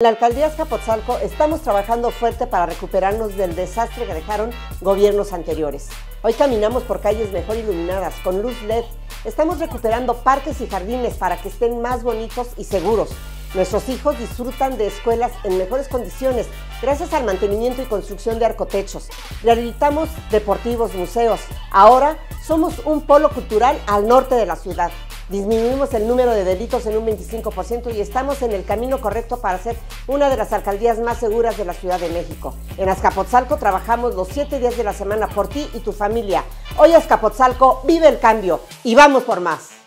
En la alcaldía Azcapotzalco estamos trabajando fuerte para recuperarnos del desastre que dejaron gobiernos anteriores. Hoy caminamos por calles mejor iluminadas, con luz LED. Estamos recuperando parques y jardines para que estén más bonitos y seguros. Nuestros hijos disfrutan de escuelas en mejores condiciones gracias al mantenimiento y construcción de arcotechos. Rehabilitamos deportivos, museos. Ahora somos un polo cultural al norte de la ciudad disminuimos el número de delitos en un 25% y estamos en el camino correcto para ser una de las alcaldías más seguras de la Ciudad de México. En Azcapotzalco trabajamos los 7 días de la semana por ti y tu familia. Hoy Azcapotzalco vive el cambio y vamos por más.